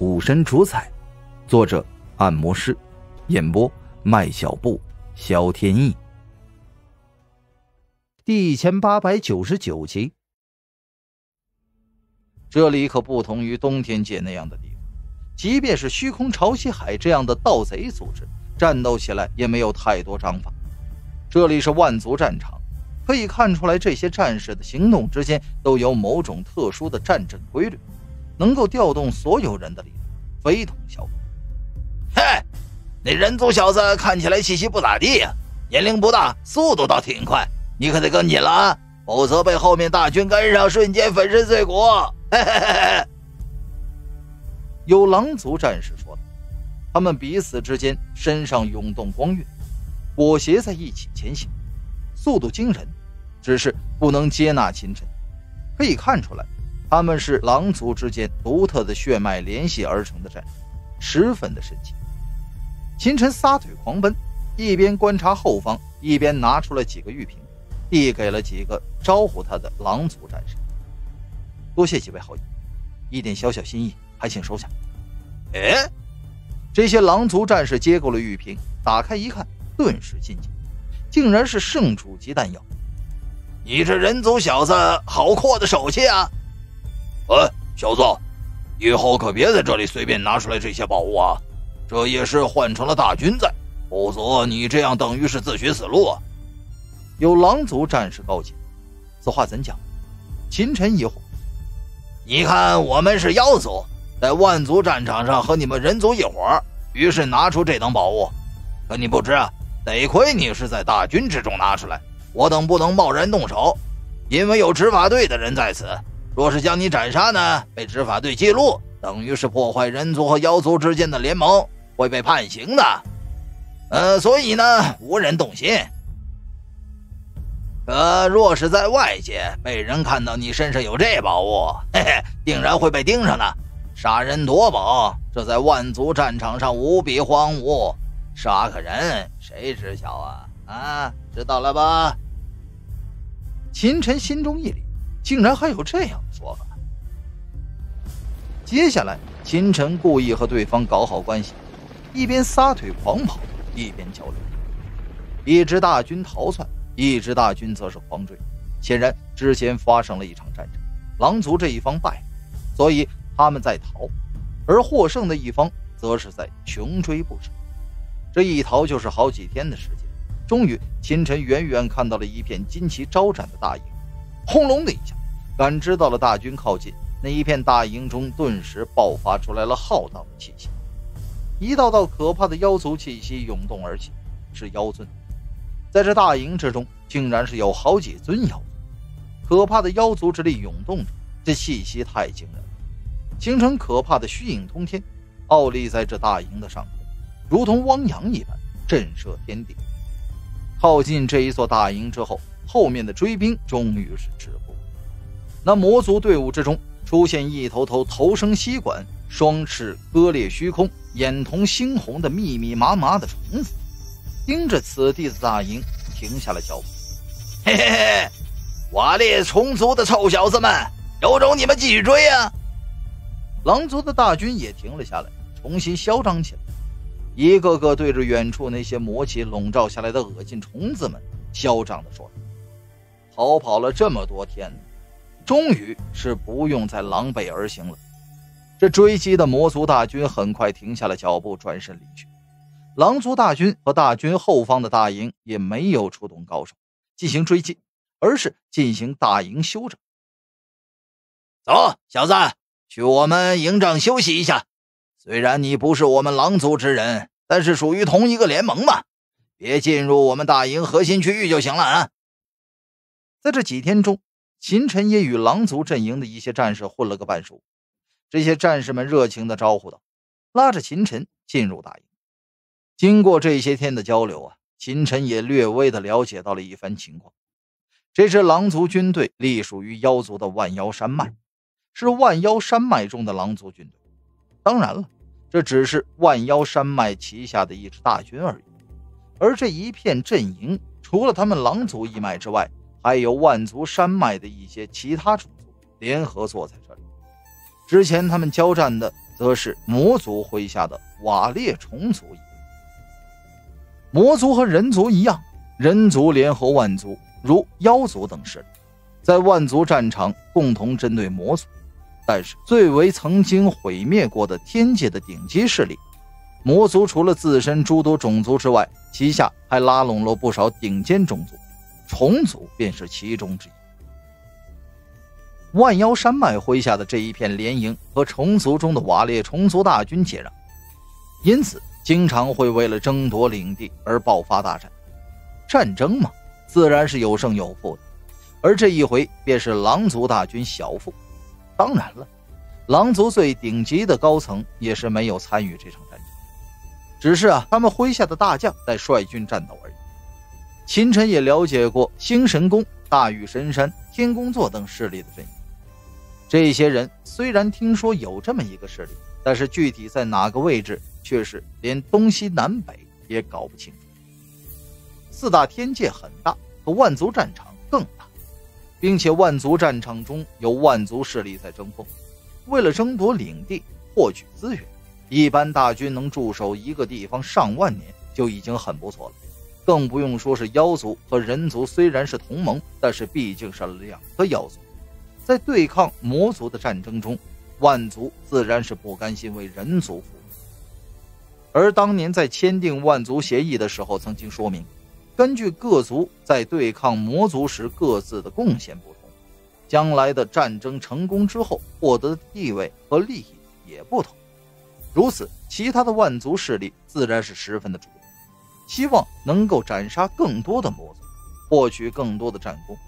武神主宰，作者按摩师，演播麦小布、肖天意。第一千八百九十九集。这里可不同于东天界那样的地方，即便是虚空潮汐海这样的盗贼组织，战斗起来也没有太多章法。这里是万族战场，可以看出来这些战士的行动之间都有某种特殊的战阵规律。能够调动所有人的力量，非同小可。嘿，那人族小子看起来气息不咋地呀，年龄不大，速度倒挺快。你可得跟紧了啊，否则被后面大军跟上，瞬间粉身碎骨。嘿嘿嘿。有狼族战士说道：“他们彼此之间身上涌动光晕，裹挟在一起前行，速度惊人。只是不能接纳秦尘，可以看出来。”他们是狼族之间独特的血脉联系而成的战士，十分的神奇。秦晨撒腿狂奔，一边观察后方，一边拿出了几个玉瓶，递给了几个招呼他的狼族战士。多谢几位好意，一点小小心意，还请收下。哎，这些狼族战士接过了玉瓶，打开一看，顿时心惊，竟然是圣主级弹药。你这人族小子，好阔的手气啊！哎，小子，以后可别在这里随便拿出来这些宝物啊！这也是换成了大军在，否则你这样等于是自寻死路啊！有狼族战士告诫：“此话怎讲？”秦尘疑惑：“你看，我们是妖族，在万族战场上和你们人族一伙于是拿出这等宝物。可你不知啊，得亏你是在大军之中拿出来，我等不能贸然动手，因为有执法队的人在此。”若是将你斩杀呢？被执法队记录，等于是破坏人族和妖族之间的联盟，会被判刑的。呃，所以呢，无人动心。可若是在外界被人看到你身上有这宝物，嘿嘿，定然会被盯上的。杀人夺宝，这在万族战场上无比荒芜。杀个人，谁知晓啊？啊，知道了吧？秦晨心中一凛。竟然还有这样的说法！接下来，秦晨故意和对方搞好关系，一边撒腿狂跑，一边交流。一支大军逃窜，一支大军则是狂追。显然，之前发生了一场战争，狼族这一方败，所以他们在逃，而获胜的一方则是在穷追不舍。这一逃就是好几天的时间。终于，秦晨远远看到了一片旌旗招展的大营。轰隆的一下，感知到了大军靠近，那一片大营中顿时爆发出来了浩荡的气息，一道道可怕的妖族气息涌动而起，是妖尊。在这大营之中，竟然是有好几尊妖族，可怕的妖族之力涌动着，这气息太惊人了，形成可怕的虚影通天，傲立在这大营的上空，如同汪洋一般震慑天地。靠近这一座大营之后。后面的追兵终于是止步。那魔族队伍之中出现一头头头生吸管、双翅割裂虚空、眼瞳猩红的密密麻麻的虫子，盯着此地的大营，停下了脚步。嘿嘿嘿，瓦裂虫族的臭小子们，有种你们继续追啊！狼族的大军也停了下来，重新嚣张起来，一个个对着远处那些魔气笼罩下来的恶心虫子们，嚣张地说。逃跑了这么多天，终于是不用再狼狈而行了。这追击的魔族大军很快停下了脚步，转身离去。狼族大军和大军后方的大营也没有出动高手进行追击，而是进行大营休整。走，小子，去我们营帐休息一下。虽然你不是我们狼族之人，但是属于同一个联盟嘛，别进入我们大营核心区域就行了啊。在这几天中，秦晨也与狼族阵营的一些战士混了个半熟。这些战士们热情的招呼道，拉着秦晨进入大营。经过这些天的交流啊，秦晨也略微的了解到了一番情况。这支狼族军队隶属于妖族的万妖山脉，是万妖山脉中的狼族军队。当然了，这只是万妖山脉旗下的一支大军而已。而这一片阵营，除了他们狼族一脉之外，还有万族山脉的一些其他种族联合坐在这里。之前他们交战的则是魔族麾下的瓦列虫族。魔族和人族一样，人族联合万族，如妖族等势力，在万族战场共同针对魔族。但是，最为曾经毁灭过的天界的顶级势力魔族，除了自身诸多种族之外，旗下还拉拢了不少顶尖种族，虫族便是其中之一。万妖山脉麾下的这一片联营和虫族中的瓦列虫族大军接壤，因此经常会为了争夺领地而爆发大战。战争嘛，自然是有胜有负的。而这一回便是狼族大军小负。当然了，狼族最顶级的高层也是没有参与这场战争，只是啊，他们麾下的大将在率军战斗而已。秦晨也了解过星神宫、大禹神山、天宫座等势力的阵营。这些人虽然听说有这么一个势力，但是具体在哪个位置，却是连东西南北也搞不清楚。四大天界很大，可万族战场更大，并且万族战场中有万族势力在争锋。为了争夺领地、获取资源，一般大军能驻守一个地方上万年就已经很不错了，更不用说是妖族和人族。虽然是同盟，但是毕竟是两个妖族。在对抗魔族的战争中，万族自然是不甘心为人族服务。而当年在签订万族协议的时候，曾经说明，根据各族在对抗魔族时各自的贡献不同，将来的战争成功之后获得的地位和利益也不同。如此，其他的万族势力自然是十分的主动，希望能够斩杀更多的魔族，获取更多的战功。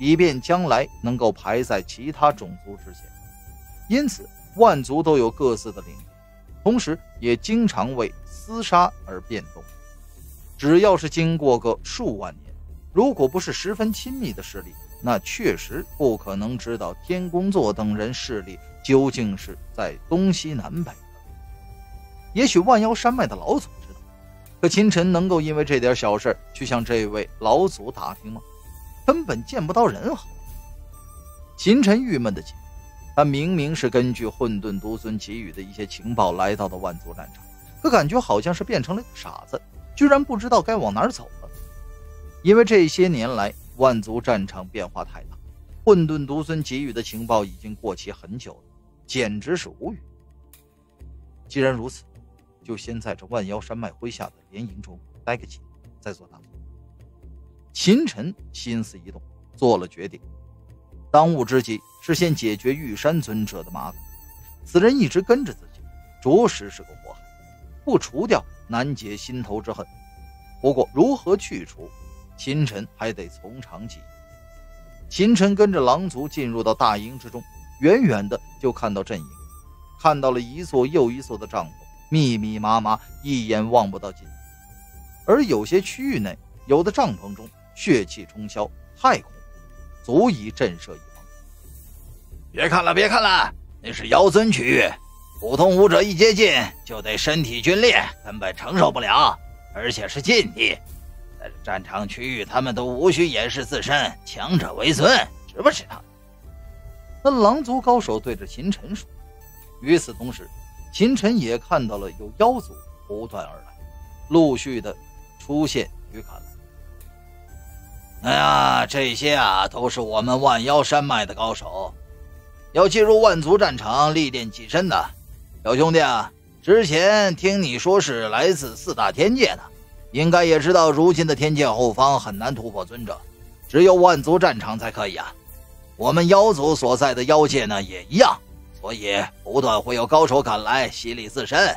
以便将来能够排在其他种族之前，因此万族都有各自的领地，同时也经常为厮杀而变动。只要是经过个数万年，如果不是十分亲密的势力，那确实不可能知道天宫座等人势力究竟是在东西南北的。也许万妖山脉的老祖，可秦晨能够因为这点小事去向这位老祖打听吗？根本见不到人好。秦晨郁闷的紧，他明明是根据混沌独尊给予的一些情报来到的万族战场，可感觉好像是变成了个傻子，居然不知道该往哪儿走了。因为这些年来万族战场变化太大，混沌独尊给予的情报已经过期很久了，简直是无语。既然如此，就先在这万妖山脉麾下的联营中待个几年，再做打算。秦晨心思一动，做了决定。当务之急是先解决玉山尊者的麻烦。此人一直跟着自己，着实是个祸害。不除掉，难解心头之恨。不过如何去除，秦晨还得从长计议。秦晨跟着狼族进入到大营之中，远远的就看到阵营，看到了一座又一座的帐篷，密密麻麻，一眼望不到尽。而有些区域内，有的帐篷中。血气冲霄，太恐怖，足以震慑一方。别看了，别看了，那是妖尊区域，普通武者一接近就得身体皲裂，根本承受不了，而且是禁地。在这战场区域，他们都无需掩饰自身，强者为尊，知不知道？那狼族高手对着秦晨说。与此同时，秦晨也看到了有妖族不断而来，陆续的出现与砍。哎呀，这些啊都是我们万妖山脉的高手，要进入万族战场历练己身的。小兄弟啊，之前听你说是来自四大天界的，应该也知道如今的天界后方很难突破尊者，只有万族战场才可以啊。我们妖族所在的妖界呢也一样，所以不断会有高手赶来洗礼自身。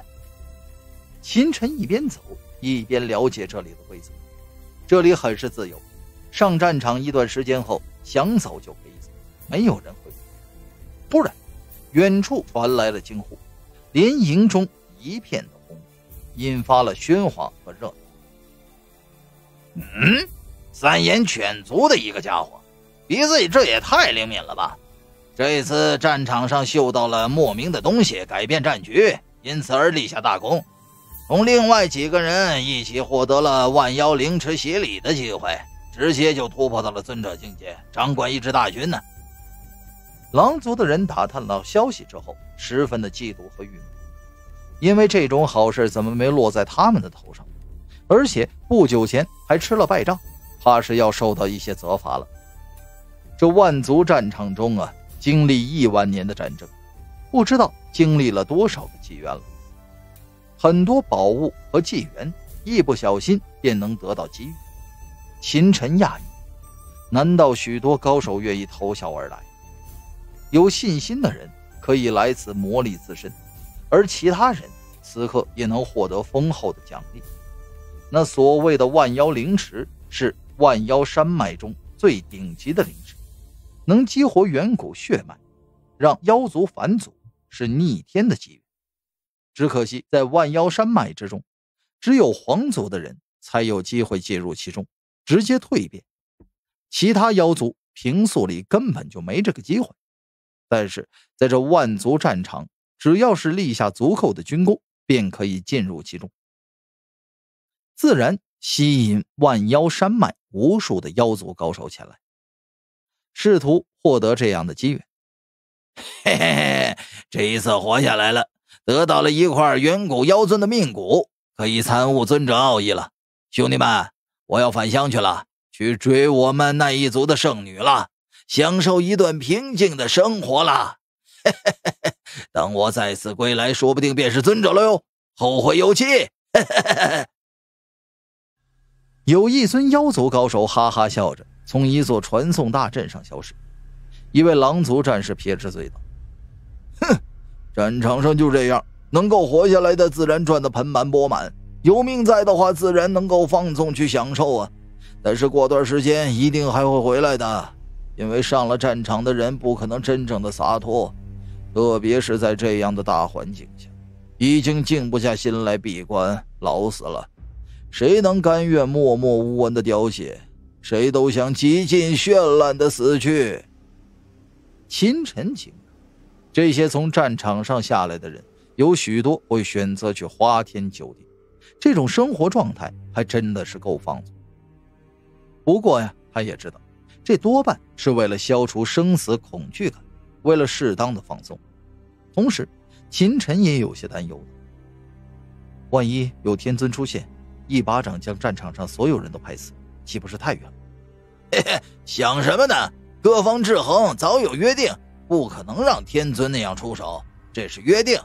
秦晨一边走一边了解这里的规则，这里很是自由。上战场一段时间后，想走就可以走，没有人会。突然，远处传来了惊呼，连营中一片的轰鸣引发了喧哗和热闹。嗯，三眼犬族的一个家伙，鼻子这也太灵敏了吧！这次战场上嗅到了莫名的东西，改变战局，因此而立下大功，同另外几个人一起获得了万妖灵池洗礼的机会。直接就突破到了尊者境界，掌管一支大军呢。狼族的人打探到消息之后，十分的嫉妒和郁闷。因为这种好事怎么没落在他们的头上？而且不久前还吃了败仗，怕是要受到一些责罚了。这万族战场中啊，经历亿万年的战争，不知道经历了多少个纪元了。很多宝物和纪元，一不小心便能得到机遇。秦尘讶异，难道许多高手愿意投效而来？有信心的人可以来此磨砺自身，而其他人此刻也能获得丰厚的奖励。那所谓的万妖灵池，是万妖山脉中最顶级的灵池。能激活远古血脉，让妖族返祖是逆天的机遇。只可惜在万妖山脉之中，只有皇族的人才有机会进入其中，直接蜕变。其他妖族平素里根本就没这个机会。但是在这万族战场，只要是立下足够的军功，便可以进入其中，自然吸引万妖山脉无数的妖族高手前来。试图获得这样的机缘，嘿嘿嘿，这一次活下来了，得到了一块远古妖尊的命骨，可以参悟尊者奥义了。兄弟们，我要返乡去了，去追我们那一族的圣女了，享受一段平静的生活了。嘿嘿嘿嘿，等我再次归来，说不定便是尊者了哟，后会有期。嘿嘿嘿嘿，有一尊妖族高手哈哈笑着。从一座传送大阵上消失，一位狼族战士撇着嘴道：“哼，战场上就这样，能够活下来的自然赚得盆满钵满，有命在的话，自然能够放纵去享受啊。但是过段时间一定还会回来的，因为上了战场的人不可能真正的洒脱，特别是在这样的大环境下，已经静不下心来闭关，老死了，谁能甘愿默默无闻的凋谢？”谁都想极尽绚烂的死去。秦晨惊这些从战场上下来的人，有许多会选择去花天酒地，这种生活状态还真的是够放纵。不过呀，他也知道，这多半是为了消除生死恐惧感，为了适当的放松。同时，秦晨也有些担忧万一有天尊出现，一巴掌将战场上所有人都拍死。岂不是太远了？嘿嘿，想什么呢？各方制衡早有约定，不可能让天尊那样出手。这是约定，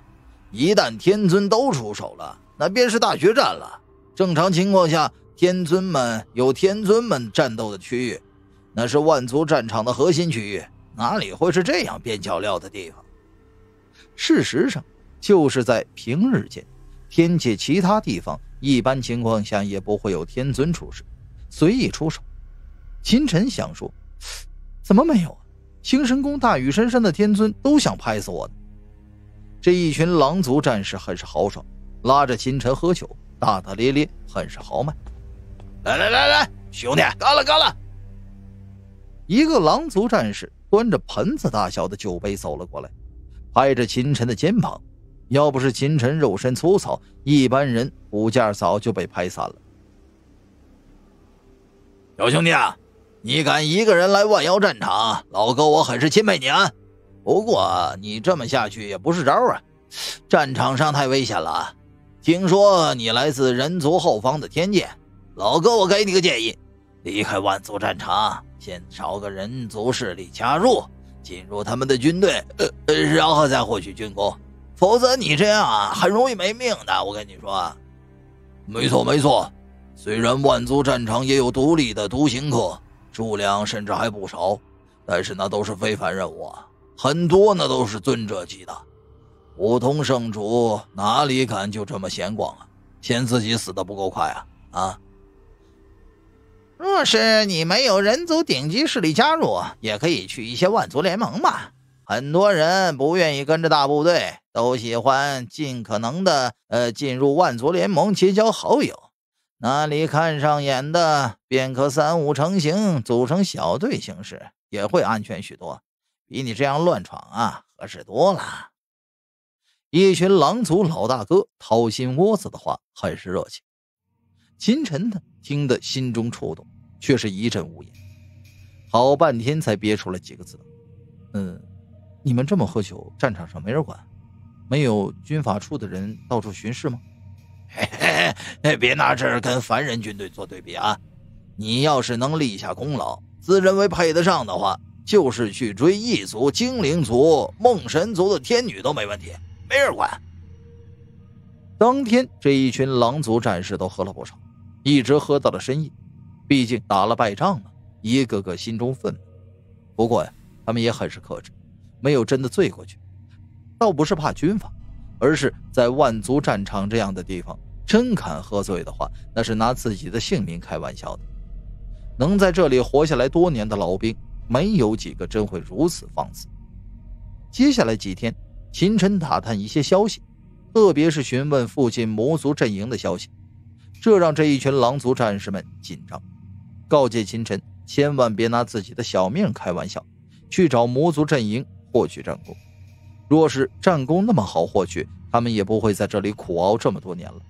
一旦天尊都出手了，那便是大决战了。正常情况下，天尊们有天尊们战斗的区域，那是万族战场的核心区域，哪里会是这样边角料的地方？事实上，就是在平日间，天界其他地方一般情况下也不会有天尊出世。随意出手，秦晨想说：“怎么没有啊？星神宫大雨深深的天尊都想拍死我呢。”这一群狼族战士很是豪爽，拉着秦晨喝酒，大大咧咧，很是豪迈。来来来来，兄弟，干了干了！一个狼族战士端着盆子大小的酒杯走了过来，拍着秦晨的肩膀。要不是秦晨肉身粗糙，一般人骨架早就被拍散了。小兄弟啊，你敢一个人来万妖战场，老哥我很是钦佩你啊。不过你这么下去也不是招啊，战场上太危险了。听说你来自人族后方的天界，老哥我给你个建议，离开万族战场，先找个人族势力加入，进入他们的军队，呃，然后再获取军功。否则你这样啊，很容易没命的。我跟你说，没错没错。虽然万族战场也有独立的独行客，数量甚至还不少，但是那都是非凡任务啊，很多那都是尊者级的。普通圣主哪里敢就这么闲逛啊？嫌自己死的不够快啊？啊！若是你没有人族顶级势力加入，也可以去一些万族联盟嘛。很多人不愿意跟着大部队，都喜欢尽可能的呃进入万族联盟结交好友。哪里看上眼的，便可三五成行，组成小队行事，也会安全许多，比你这样乱闯啊合适多了。一群狼族老大哥掏心窝子的话，很是热情。秦晨呢，听得心中触动，却是一阵无言，好半天才憋出了几个字：“嗯，你们这么喝酒，战场上没人管？”没有军法处的人到处巡视吗？嘿嘿嘿，别拿这跟凡人军队做对比啊！你要是能立下功劳，自认为配得上的话，就是去追异族、精灵族、梦神族的天女都没问题，没人管。当天这一群狼族战士都喝了不少，一直喝到了深夜。毕竟打了败仗了，一个个心中愤怒。不过呀，他们也很是克制，没有真的醉过去。倒不是怕军阀，而是在万族战场这样的地方，真敢喝醉的话，那是拿自己的性命开玩笑的。能在这里活下来多年的老兵，没有几个真会如此放肆。接下来几天，秦晨打探一些消息，特别是询问附近魔族阵营的消息，这让这一群狼族战士们紧张，告诫秦晨千万别拿自己的小命开玩笑，去找魔族阵营获取战功。若是战功那么好获取，他们也不会在这里苦熬这么多年了。